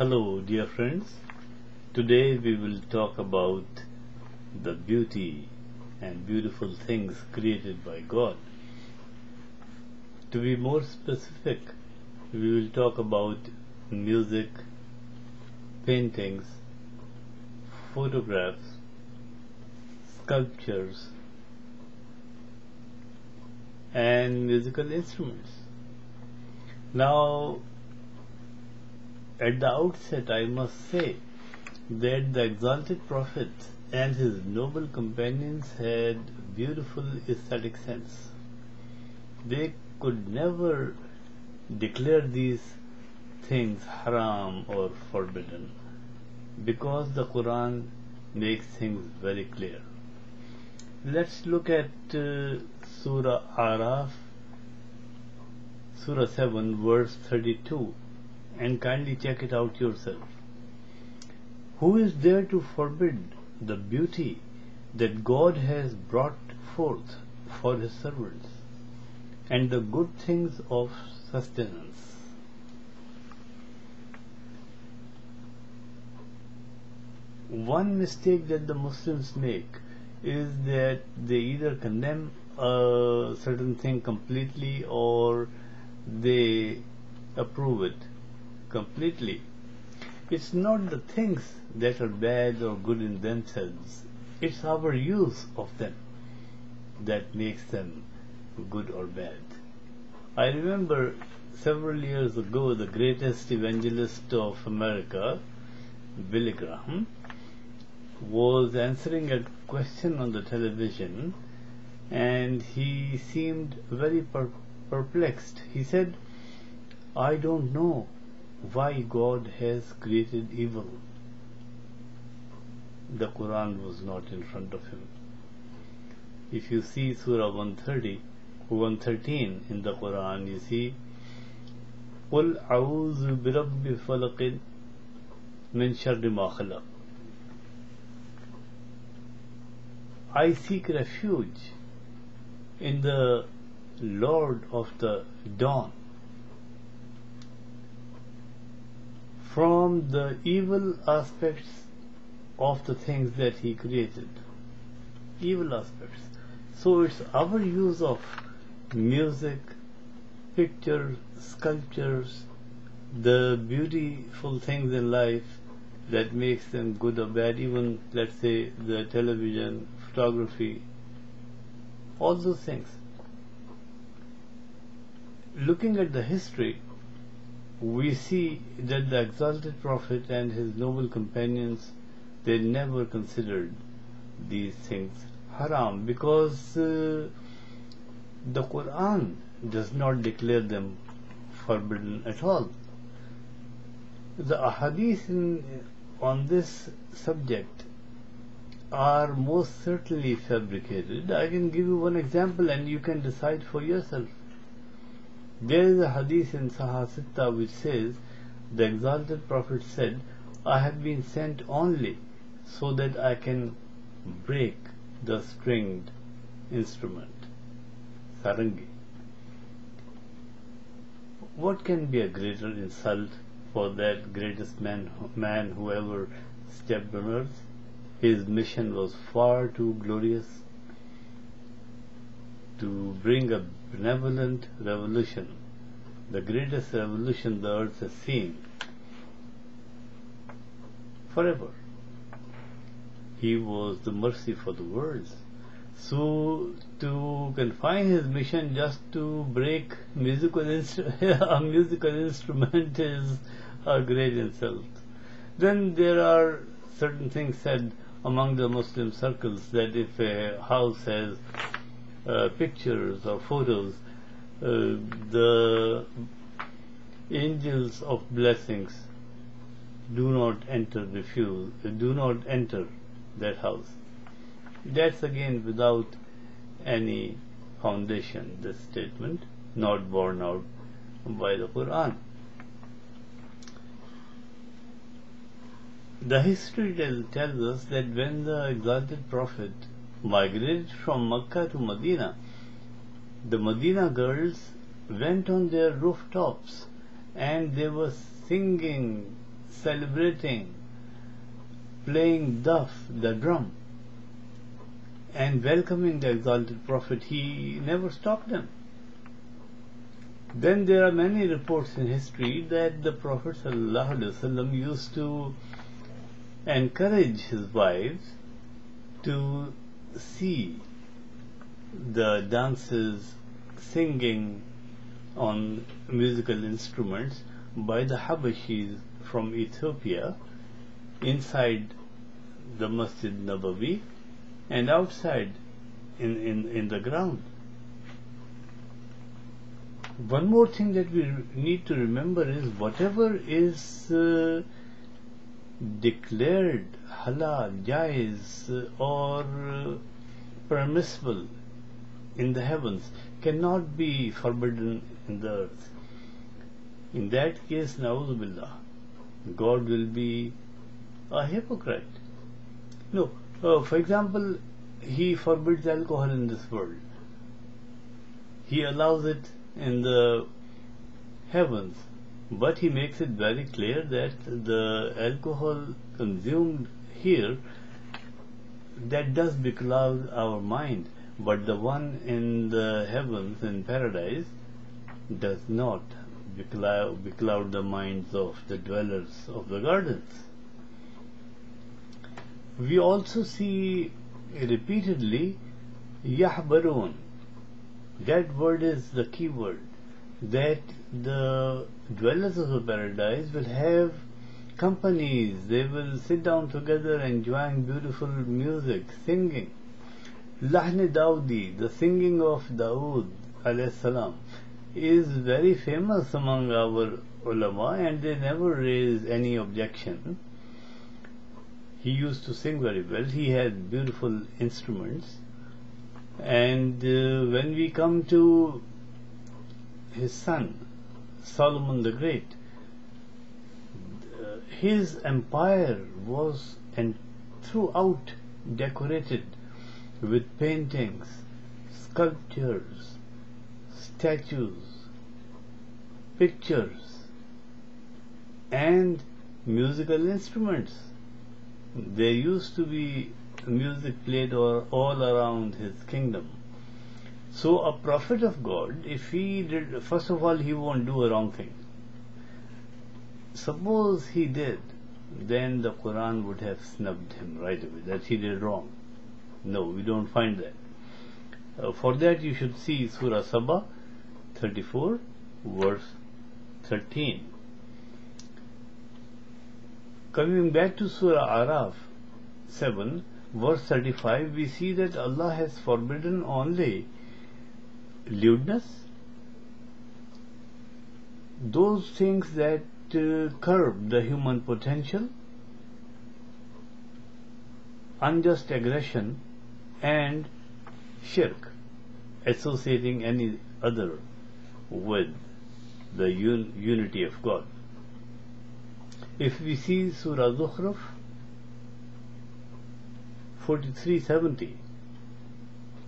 Hello, dear friends. Today we will talk about the beauty and beautiful things created by God. To be more specific, we will talk about music, paintings, photographs, sculptures, and musical instruments. Now, at the outset, I must say that the exalted Prophet and his noble companions had beautiful aesthetic sense. They could never declare these things haram or forbidden because the Quran makes things very clear. Let's look at uh, Surah Araf, Surah 7, verse 32, and kindly check it out yourself. Who is there to forbid the beauty that God has brought forth for His servants and the good things of sustenance? One mistake that the Muslims make is that they either condemn a certain thing completely or they approve it completely. It's not the things that are bad or good in themselves, it's our use of them that makes them good or bad. I remember several years ago the greatest evangelist of America, Billy Graham, was answering a question on the television and he seemed very per- perplexed. He said, I don't know why God has created evil. The Quran was not in front of him. If you see Surah 130, 113 in the Quran, you see, قُلْ أَعُوذُ بِرَبِّ فَلَقٍ مِنْ شَرِّ مَا خَلَقٍ I seek refuge in the Lord of the dawn from the evil aspects of the things that He created. Evil aspects. So it's our use of music, pictures, sculptures, the beautiful things in life that makes them good or bad, even let's say the television, photography, all those things. Looking at the history, we see that the exalted Prophet and his noble companions they never considered these things haram because uh, the Quran does not declare them forbidden at all. The ahadith in, on this subject are most certainly fabricated. I can give you one example and you can decide for yourself. There is a hadith in Sahih Sitta which says, the exalted Prophet said, I have been sent only so that I can break the stringed instrument, sarangi. What can be a greater insult for that greatest man, man who ever stepped on earth? His mission was far too glorious to bring a benevolent revolution, the greatest revolution the earth has seen forever. He was the mercy for the world. So to confine his mission just to break musical instru- a musical instrument is a great insult. Then there are certain things said among the Muslim circles that if a house has pictures or photos, uh, the angels of blessings do not enter the refuse, do not enter that house. That's again without any foundation, this statement, not borne out by the Quran. The history tells us that when the exalted Prophet migrated from Mecca to Medina, the Medina girls went on their rooftops and they were singing celebrating, playing duf, the drum, and welcoming the exalted Prophet. He never stopped them. Then there are many reports in history that the Prophet ﷺ used to encourage his wives to see the dances, singing on musical instruments by the Habashis from Ethiopia inside the Masjid Nabawi and outside in, in, in the ground. One more thing that we need to remember is whatever is uh, declared halal, jaiz, or permissible in the heavens cannot be forbidden in the earth. In that case, Billah, God will be a hypocrite. No, uh, for example, He forbids alcohol in this world. He allows it in the heavens, but He makes it very clear that the alcohol consumed here that does becloud our mind, but the one in the heavens in paradise does not becloud, becloud the minds of the dwellers of the gardens. We also see repeatedly Yahbarun. That word is the key word. That the dwellers of the paradise will have companies, they will sit down together enjoying beautiful music, singing. Lahni Daudi, the singing of Dawood salam, is very famous among our ulama and they never raise any objection. He used to sing very well. He had beautiful instruments. And uh, when we come to his son, Solomon the Great, uh, his empire was and throughout decorated with paintings, sculptures, statues, pictures, and musical instruments. There used to be music played all around his kingdom. So a prophet of God, if he did, first of all, he won't do a wrong thing. Suppose he did, then the Quran would have snubbed him right away that he did wrong. No, we don't find that. Uh, for that, you should see Surah Saba 34, verse 13. Coming back to Surah Araf 7, verse 35, we see that Allah has forbidden only lewdness, those things that uh, curb the human potential, unjust aggression, and shirk, associating any other with the un- unity of God. If we see Surah Zukhruf 4370,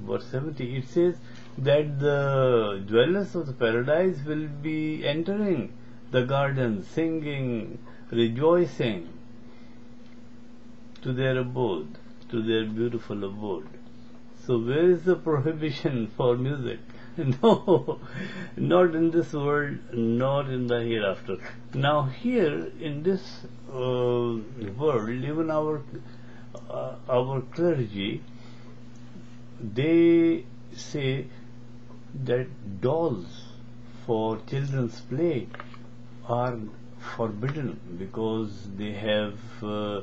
verse 70, it says that the dwellers of the paradise will be entering the garden, singing, rejoicing to their abode, to their beautiful abode. So where is the prohibition for music? no, not in this world, not in the hereafter. Now here in this uh, world, even our uh, our clergy, they say that dolls for children's play are forbidden because they have uh,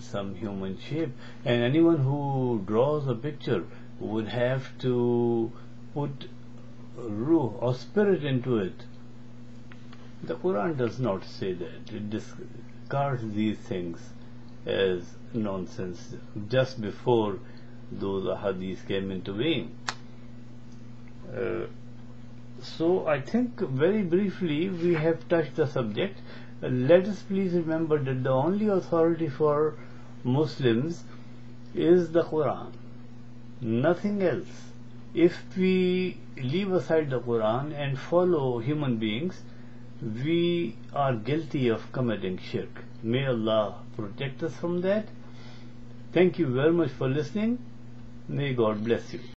some human shape, and anyone who draws a picture would have to put ruh or spirit into it. The Quran does not say that. It discards these things as nonsense just before those hadiths came into being. Uh, so I think very briefly we have touched the subject. Uh, let us please remember that the only authority for Muslims is the Quran, nothing else if we leave aside the Quran and follow human beings, we are guilty of committing shirk. May Allah protect us from that. Thank you very much for listening. May God bless you.